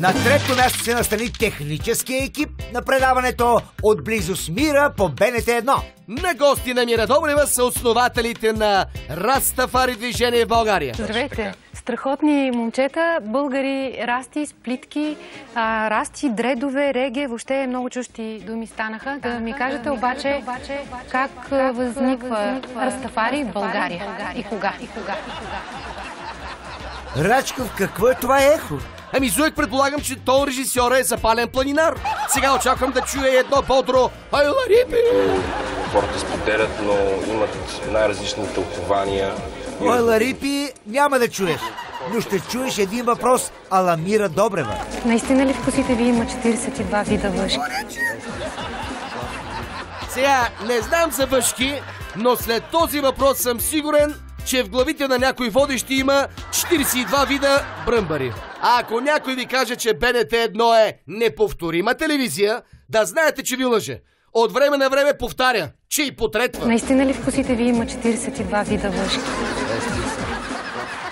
На трето място се настани техническия екип на предаването Отблизо с мира по БНТ 1. На гости на Мира Добрева са основателите на Растафари движение в България. Здравейте! Страхотни момчета, българи, расти, сплитки, а, расти, дредове, реге, въобще много чущи думи станаха. Да ми кажете обаче как а, възниква Растафари в България и кога? И кога? Рачков, какво е това ехо? Ами Зуек предполагам, че то режисьора е запален планинар. Сега очаквам да чуя едно бодро Айла Рипи! хората споделят, но имат най-различни тълкования. Ой, Ларипи, няма да чуеш. Но ще чуеш един въпрос Аламира Добрева. Наистина ли в косите ви има 42 вида въшки? Сега не знам за въшки, но след този въпрос съм сигурен, че в главите на някои водещи има 42 вида бръмбари. А ако някой ви каже, че БНТ 1 е неповторима телевизия, да знаете, че ви лъже. От време на време повтаря, че и потретва. Наистина ли в косите ви има 42 вида въшки?